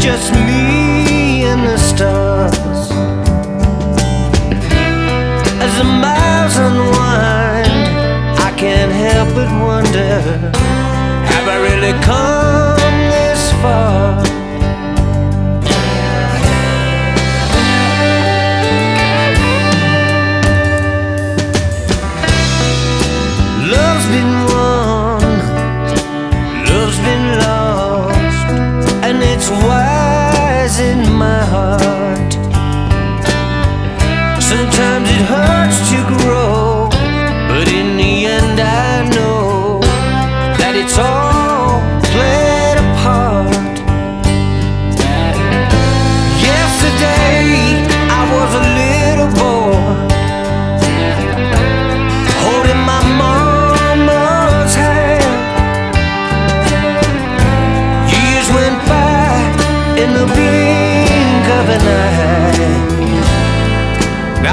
just me and the stars. As the miles unwind I can't help but wonder Have I really come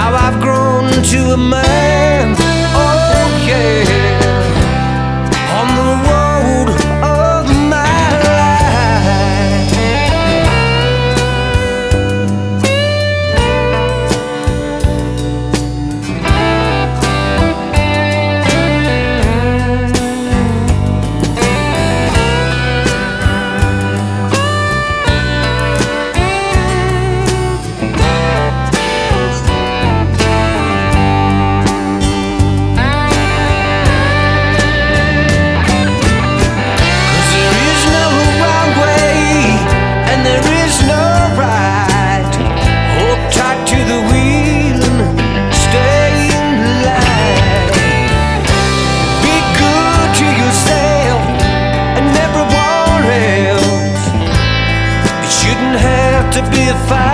How I've grown to a man. if I